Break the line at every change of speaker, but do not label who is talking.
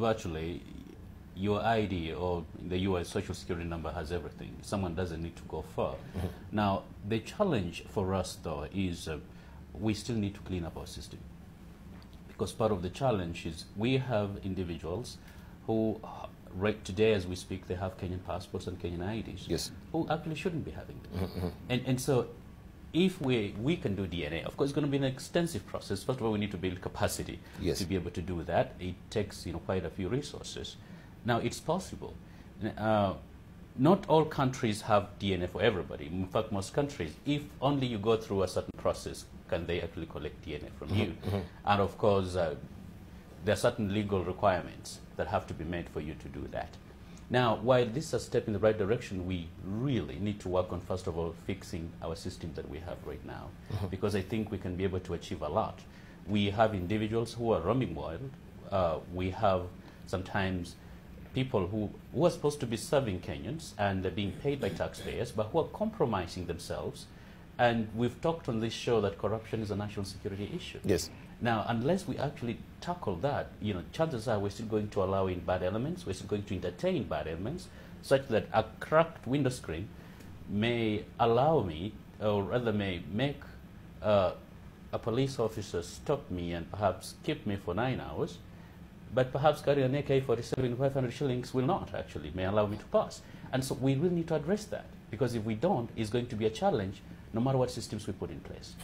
Virtually, your ID or the US social security number has everything. Someone doesn't need to go far. Now, the challenge for us, though, is uh, we still need to clean up our system. Because part of the challenge is we have individuals who, uh, right today as we speak, they have Kenyan passports and Kenyan IDs.
Yes.
Who actually shouldn't be having them. And, and so if we, we can do DNA, of course, it's going to be an extensive process. First of all, we need to build capacity
Yes.
to be able to do that. It takes you know quite a few resources. Now it's possible. Uh, not all countries have DNA for everybody. In fact, most countries, if only you go through a certain process, can they actually collect DNA from you? And of course, uh, there are certain legal requirements that have to be made for you to do that. Now, while this is a step in the right direction, we really need to work on, first of all, fixing our system that we have right now, because I think we can be able to achieve a lot. We have individuals who are roaming wild. Uh, we have sometimes people who, who are supposed to be serving Kenyans and they're being paid by taxpayers, but who are compromising themselves. And we've talked on this show that corruption is a national security issue.
Yes.
Now, unless we actually tackle that, you know, chances are we're still going to allow in bad elements. We're still going to entertain bad elements, such that a cracked window screen may allow me, or rather, may make uh, a police officer stop me and perhaps keep me for nine hours, but perhaps carry an AK-47 500 shillings will not actually may allow me to pass. And so we really need to address that because if we don't, it's going to be a challenge no matter what systems we put in place.